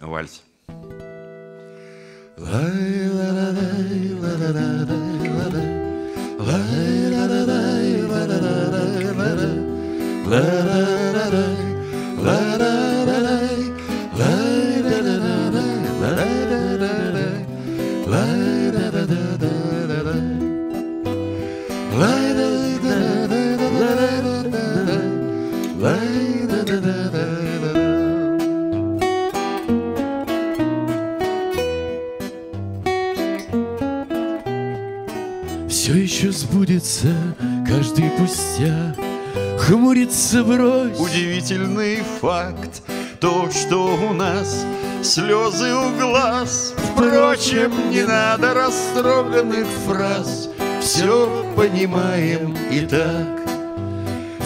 Вальс. Все еще сбудется каждый пустяк Хмурится брось Удивительный факт, то, что у нас слезы у глаз. Впрочем, не надо растроганных фраз, все понимаем и так.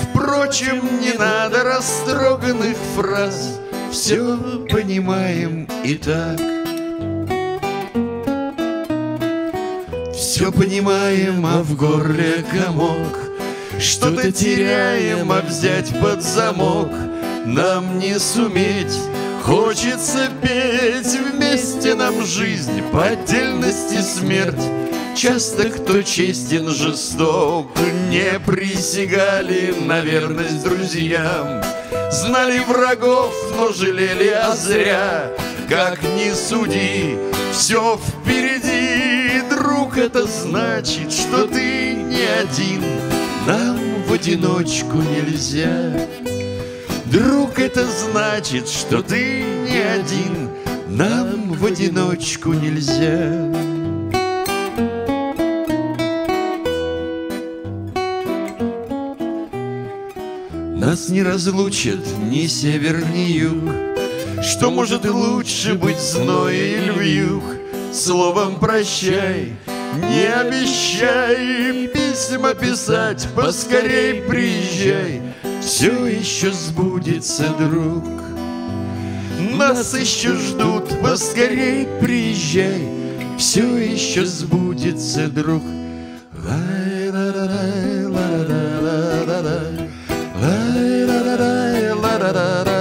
Впрочем, не надо растроганных фраз, все понимаем и так. Все понимаем, а в горле комок. Что-то теряем, а взять под замок. Нам не суметь Хочется петь. Вместе нам жизнь По отдельности смерть. Часто кто честен, жесток. Не присягали на верность друзьям. Знали врагов, но жалели, а зря. Как ни суди, все впереди это значит, что ты не один. Нам в одиночку нельзя. Друг, это значит, что ты не один. Нам в одиночку нельзя. Нас не разлучат ни север, ни юг. Что может лучше быть зной или вьюг? Словом прощай, не обещай Письма писать, поскорей приезжай Все еще сбудется, друг Нас еще ждут, поскорей приезжай Все еще сбудется, друг Лай-ла-ла-лай, ла-ла-ла-ла-ла-лай. Лай-ла-ла-лай, ла-ла-ла-ла-ла-лай.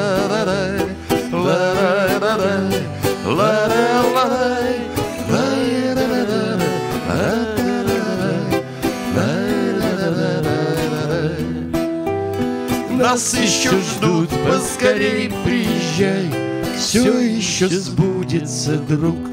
Нас еще ждут, поскорей приезжай, Все еще сбудется, друг.